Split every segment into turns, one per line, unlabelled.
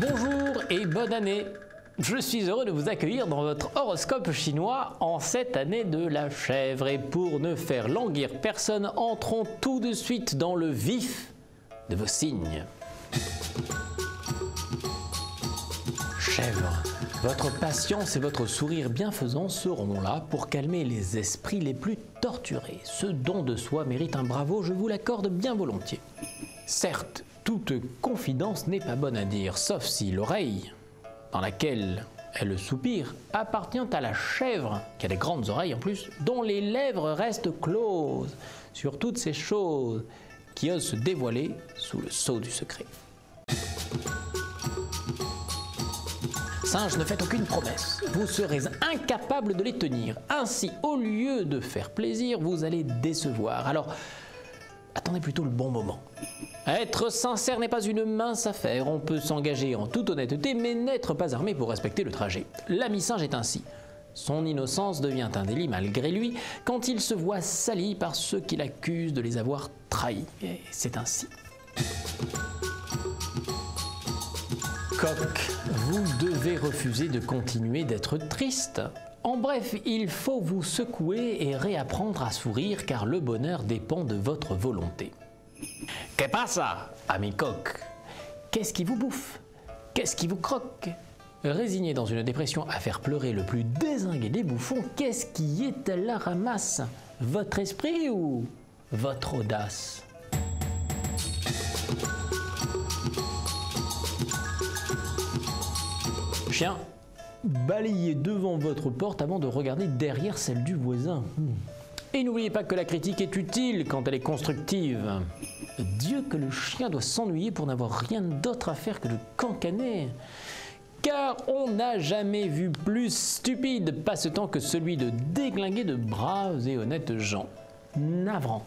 Bonjour et bonne année je suis heureux de vous accueillir dans votre horoscope chinois en cette année de la chèvre. Et pour ne faire languir personne, entrons tout de suite dans le vif de vos signes. Chèvre, votre patience et votre sourire bienfaisant seront là pour calmer les esprits les plus torturés. Ce don de soi mérite un bravo, je vous l'accorde bien volontiers. Certes, toute confidence n'est pas bonne à dire, sauf si l'oreille dans laquelle elle soupire appartient à la chèvre, qui a des grandes oreilles en plus, dont les lèvres restent closes sur toutes ces choses qui osent se dévoiler sous le sceau du secret. Singe, ne faites aucune promesse. Vous serez incapable de les tenir. Ainsi, au lieu de faire plaisir, vous allez décevoir. Alors, attendez plutôt le bon moment. Être sincère n'est pas une mince affaire, on peut s'engager en toute honnêteté, mais n'être pas armé pour respecter le trajet. L'ami singe est ainsi. Son innocence devient un délit malgré lui quand il se voit sali par ceux qui l'accusent de les avoir trahis. Et c'est ainsi. Coq, vous devez refuser de continuer d'être triste. En bref, il faut vous secouer et réapprendre à sourire car le bonheur dépend de votre volonté. Que pasa, ami coq Qu'est-ce qui vous bouffe? Qu'est-ce qui vous croque? Résigné dans une dépression à faire pleurer le plus désingué des bouffons, qu'est-ce qui est à la ramasse? Votre esprit ou votre audace? Balayez devant votre porte avant de regarder derrière celle du voisin. Et n'oubliez pas que la critique est utile quand elle est constructive. Dieu que le chien doit s'ennuyer pour n'avoir rien d'autre à faire que de cancaner. Car on n'a jamais vu plus stupide passe-temps que celui de déglinguer de braves et honnêtes gens. Navrant.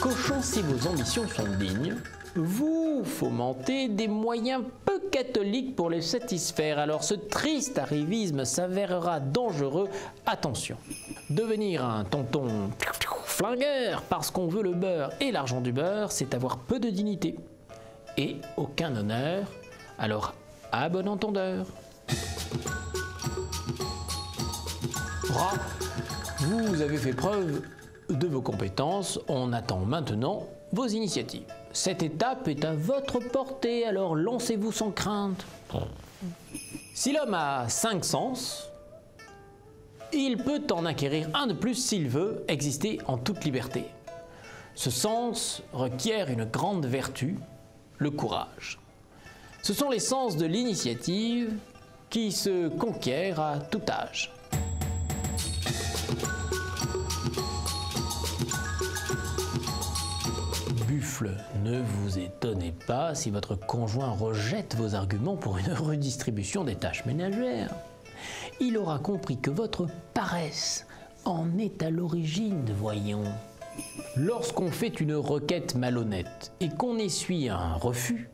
Cochon, si vos ambitions sont dignes, vous fomentez des moyens peu catholiques pour les satisfaire. Alors ce triste arrivisme s'avérera dangereux. Attention. Devenir un tonton flingueur parce qu'on veut le beurre et l'argent du beurre, c'est avoir peu de dignité et aucun honneur. Alors à bon entendeur. Vous avez fait preuve de vos compétences. On attend maintenant vos initiatives. Cette étape est à votre portée, alors lancez-vous sans crainte. Si l'homme a cinq sens, il peut en acquérir un de plus s'il veut exister en toute liberté. Ce sens requiert une grande vertu, le courage. Ce sont les sens de l'initiative qui se conquièrent à tout âge. Ne vous étonnez pas si votre conjoint rejette vos arguments pour une redistribution des tâches ménagères. Il aura compris que votre paresse en est à l'origine, voyons. Lorsqu'on fait une requête malhonnête et qu'on essuie un refus,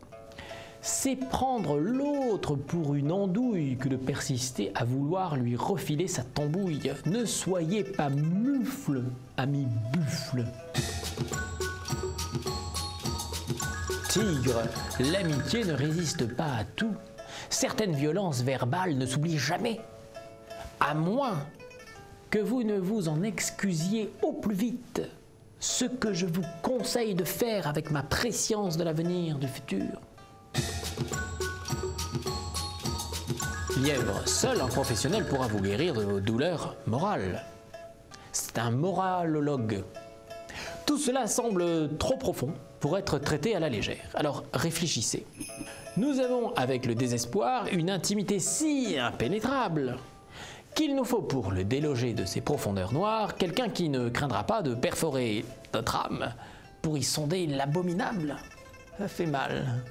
c'est prendre l'autre pour une andouille que de persister à vouloir lui refiler sa tambouille. Ne soyez pas mufle, ami buffle. Tigre, l'amitié ne résiste pas à tout. Certaines violences verbales ne s'oublient jamais. À moins que vous ne vous en excusiez au plus vite. Ce que je vous conseille de faire avec ma préscience de l'avenir, du futur. Lièvre, seul un professionnel pourra vous guérir de vos douleurs morales. C'est un moralologue. Tout cela semble trop profond pour être traité à la légère. Alors réfléchissez. Nous avons avec le désespoir une intimité si impénétrable qu'il nous faut pour le déloger de ses profondeurs noires quelqu'un qui ne craindra pas de perforer notre âme pour y sonder l'abominable. Ça fait mal.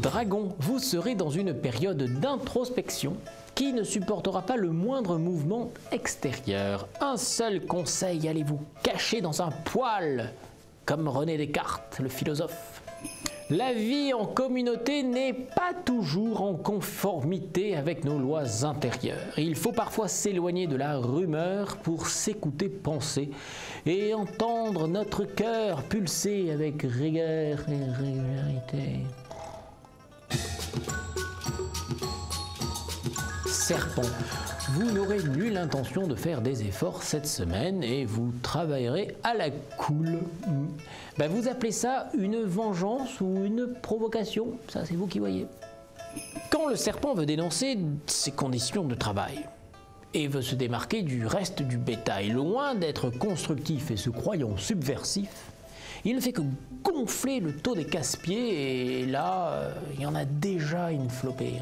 Dragon, vous serez dans une période d'introspection qui ne supportera pas le moindre mouvement extérieur? Un seul conseil, allez vous cacher dans un poil, comme René Descartes, le philosophe? La vie en communauté n'est pas toujours en conformité avec nos lois intérieures. Il faut parfois s'éloigner de la rumeur pour s'écouter penser et entendre notre cœur pulser avec rigueur et régularité. Serpent, vous n'aurez nulle intention de faire des efforts cette semaine et vous travaillerez à la cool. Ben, vous appelez ça une vengeance ou une provocation? Ça, c'est vous qui voyez. Quand le serpent veut dénoncer ses conditions de travail et veut se démarquer du reste du bétail, loin d'être constructif et se croyant subversif, il ne fait que gonfler le taux des casse-pieds et là, euh, il y en a déjà une flopée.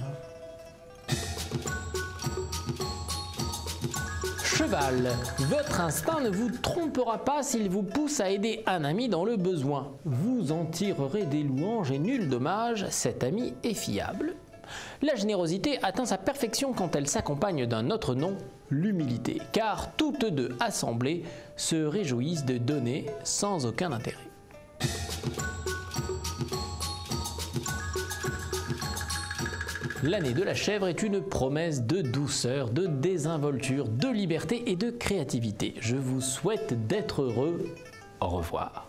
Cheval, votre instinct ne vous trompera pas s'il vous pousse à aider un ami dans le besoin. Vous en tirerez des louanges et nul dommage, cet ami est fiable. La générosité atteint sa perfection quand elle s'accompagne d'un autre nom, l'humilité, car toutes deux assemblées se réjouissent de donner sans aucun intérêt. L'année de la chèvre est une promesse de douceur, de désinvolture, de liberté et de créativité. Je vous souhaite d'être heureux. Au revoir.